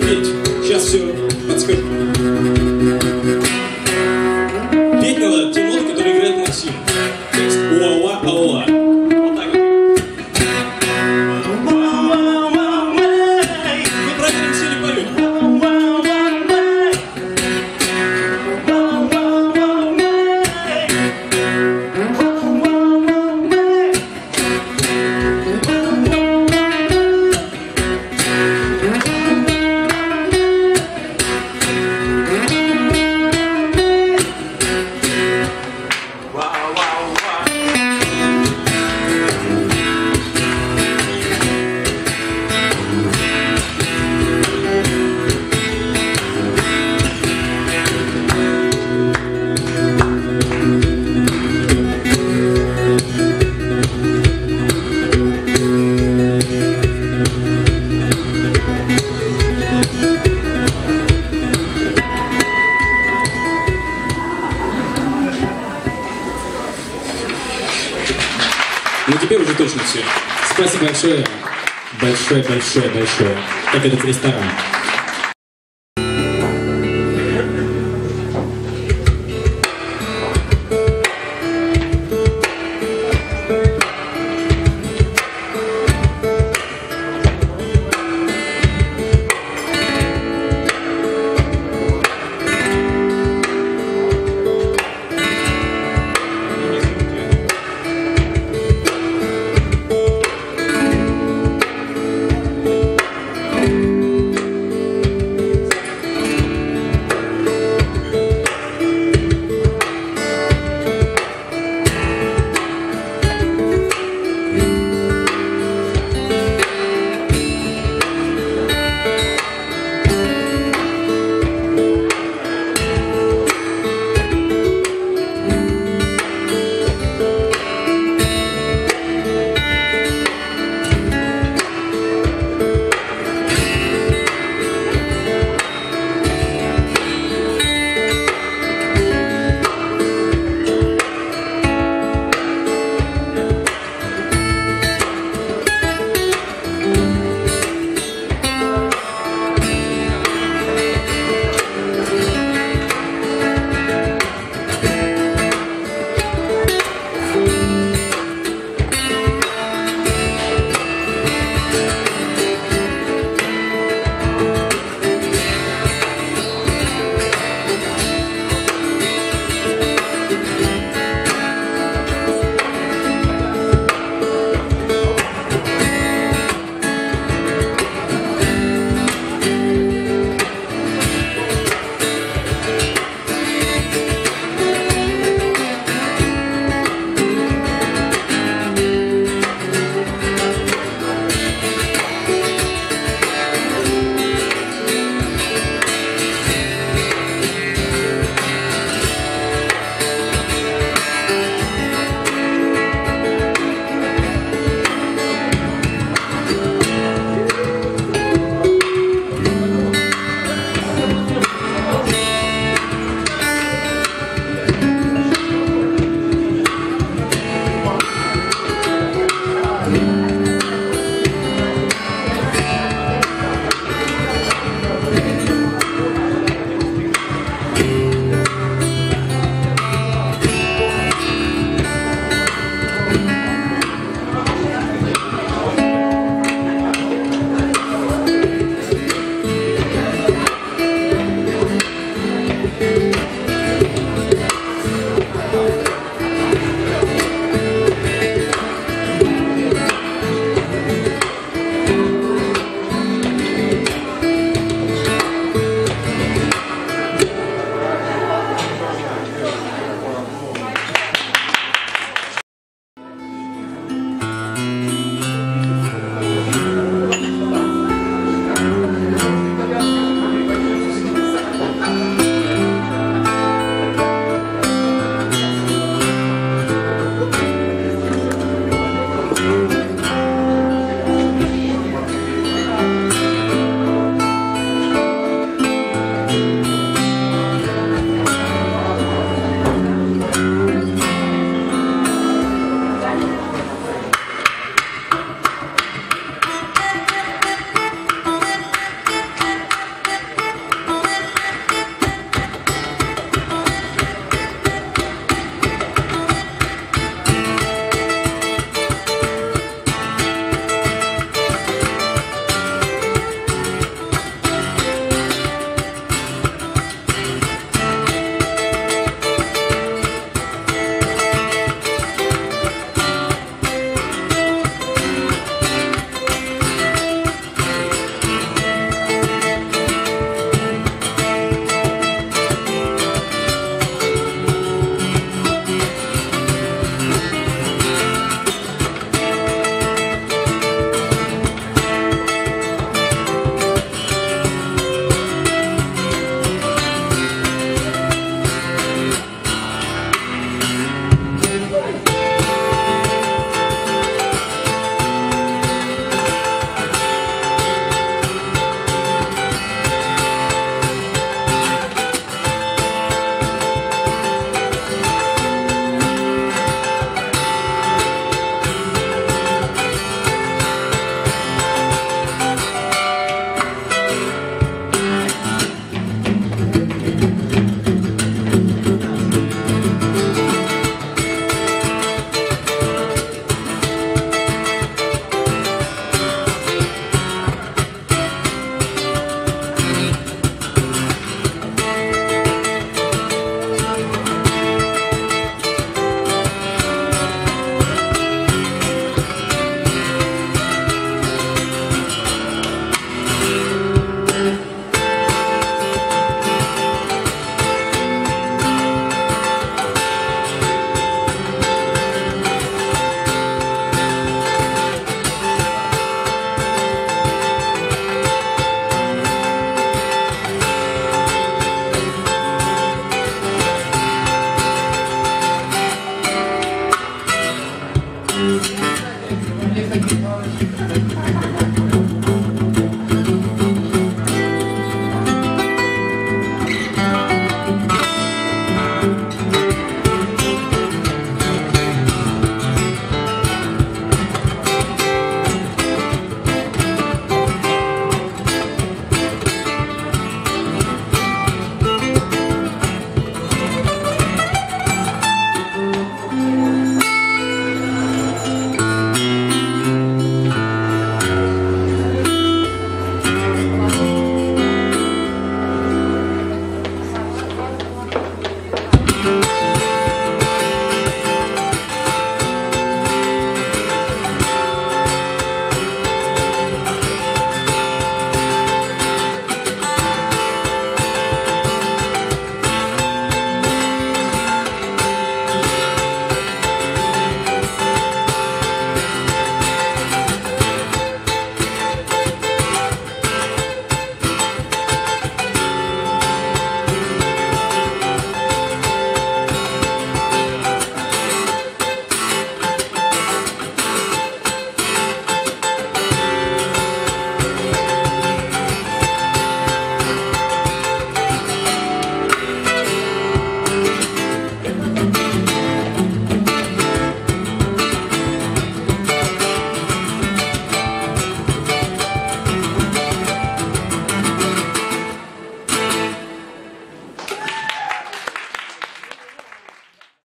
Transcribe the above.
петь. Сейчас все подскажу. Петь надо Спасибо большое. Большое, большое, большое. Как этот ресторан.